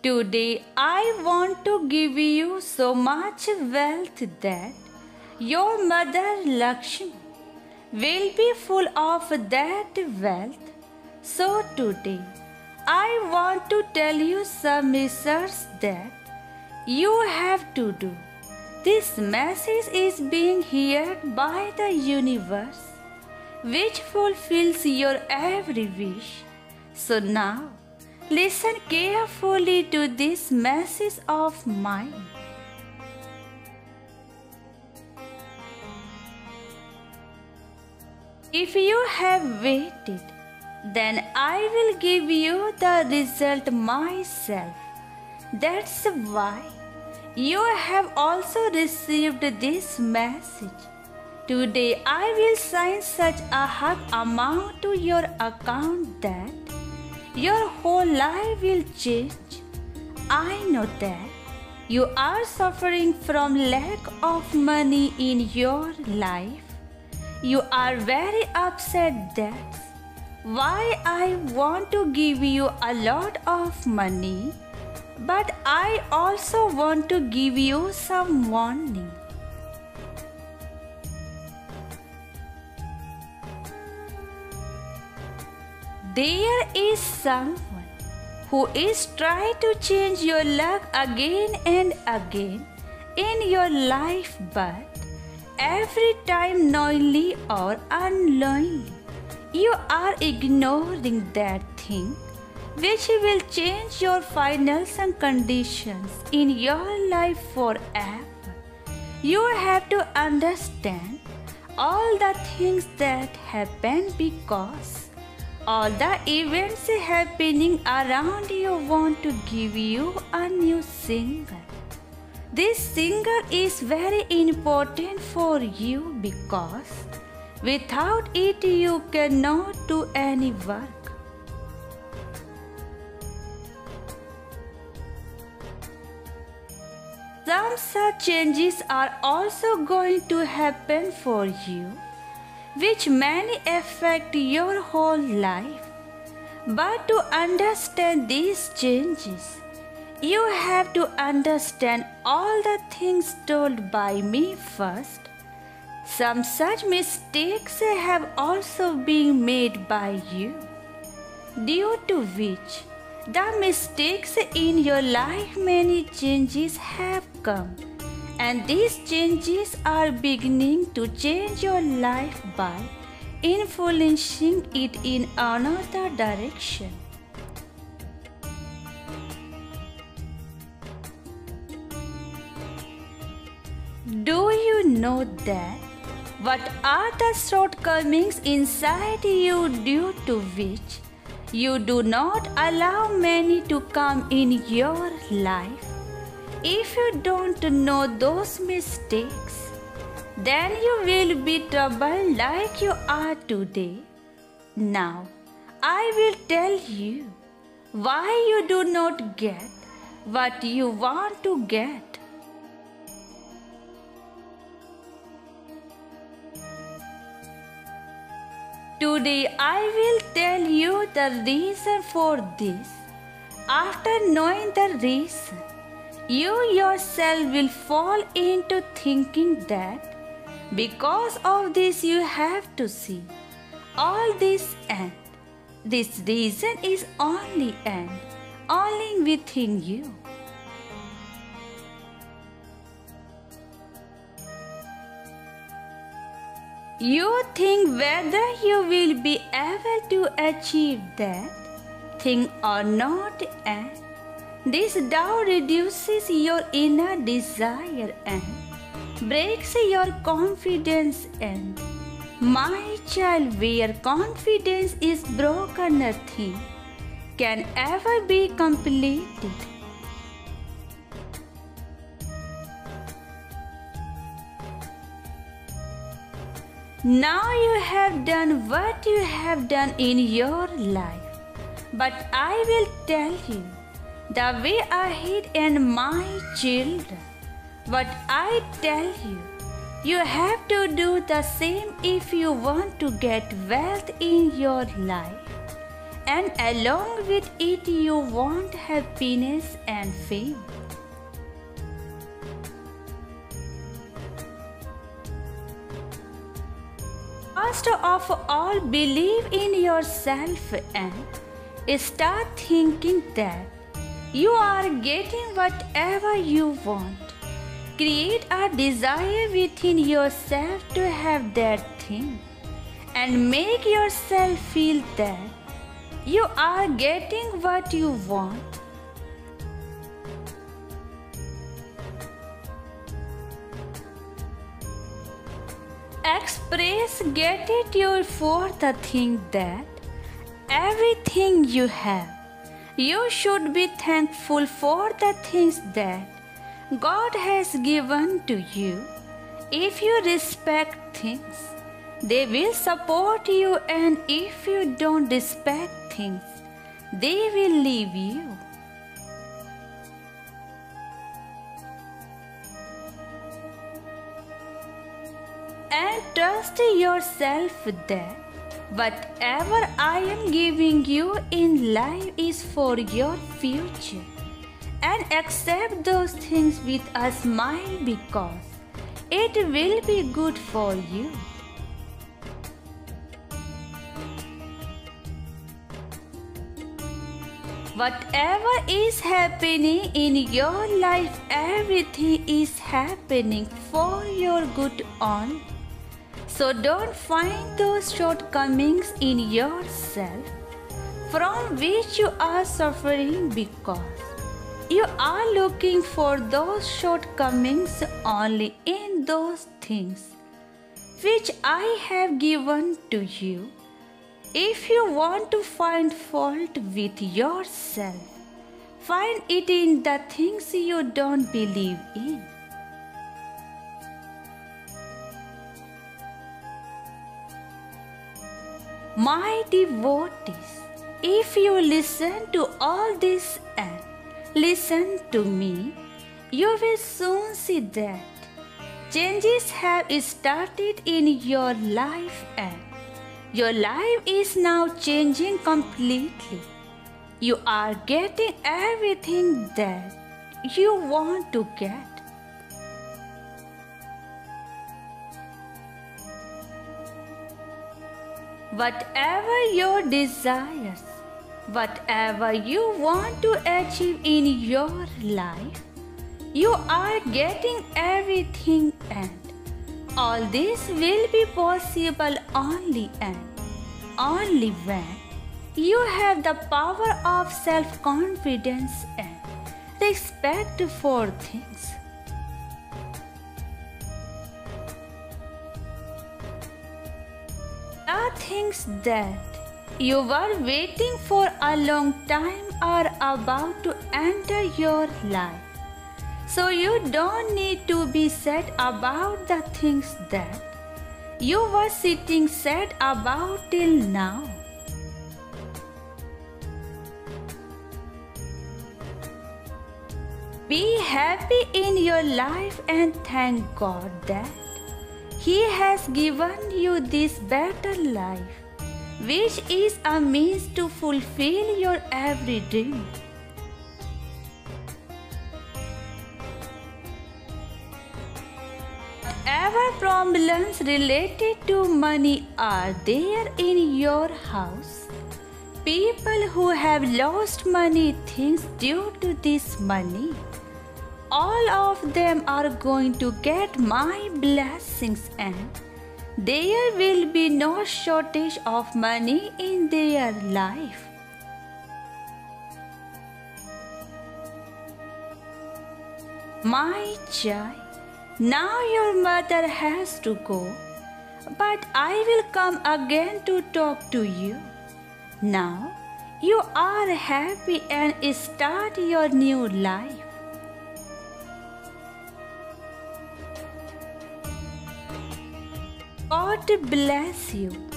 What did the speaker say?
Today I want to give you so much wealth that your mother Lakshmi will be full of that wealth. So today I want to tell you some research that you have to do. This message is being heard by the universe, which fulfills your every wish. So now, listen carefully to this message of mine. If you have waited, then I will give you the result myself. That's why you have also received this message. Today I will send such a hug amount to your account that your whole life will change. I know that you are suffering from lack of money in your life. You are very upset that's why I want to give you a lot of money but I also want to give you some warning. There is someone who is trying to change your luck again and again in your life, but every time knowingly or unknowingly, you are ignoring that thing which will change your finals and conditions in your life forever. You have to understand all the things that happen because all the events happening around you want to give you a new singer. This singer is very important for you because without it you cannot do any work. Some such changes are also going to happen for you, which may affect your whole life. But to understand these changes, you have to understand all the things told by me first. Some such mistakes have also been made by you, due to which the mistakes in your life, many changes have come, and these changes are beginning to change your life by influencing it in another direction. Do you know that? What are the shortcomings inside you due to which you do not allow many to come in your life. If you don't know those mistakes, then you will be troubled like you are today. Now, I will tell you why you do not get what you want to get. Today I will tell you the reason for this. After knowing the reason, you yourself will fall into thinking that because of this you have to see all this end. this reason is only and only within you. You think whether you will be able to achieve that thing or not, and this doubt reduces your inner desire and breaks your confidence. And my child, where confidence is broken, nothing can ever be completed. Now you have done what you have done in your life. But I will tell you the way ahead and my children. But I tell you, you have to do the same if you want to get wealth in your life. and along with it, you want happiness and fame. First of all, believe in yourself and start thinking that you are getting whatever you want. Create a desire within yourself to have that thing and make yourself feel that you are getting what you want. Express gratitude for the thing that everything you have. You should be thankful for the things that God has given to you. If you respect things, they will support you, and if you don't respect things, they will leave you. And trust yourself that whatever I am giving you in life is for your future. And accept those things with a smile because it will be good for you. Whatever is happening in your life, everything is happening for your good only. So don't find those shortcomings in yourself from which you are suffering because you are looking for those shortcomings only in those things which I have given to you. If you want to find fault with yourself, find it in the things you don't believe in. My devotees, if you listen to all this and listen to me, you will soon see that changes have started in your life and your life is now changing completely. You are getting everything that you want to get. Whatever your desires, whatever you want to achieve in your life, you are getting everything and all this will be possible only and only when you have the power of self confidence and respect for things. Things that you were waiting for a long time are about to enter your life. So you don't need to be sad about the things that you were sitting sad about till now. Be happy in your life and thank God that He has given you this better life, which is a means to fulfill your every dream. Whatever problems related to money are there in your house, people who have lost money things due to this money, all of them are going to get my blessings and there will be no shortage of money in their life. My child, now your mother has to go, but I will come again to talk to you. Now you are happy and start your new life. God bless you.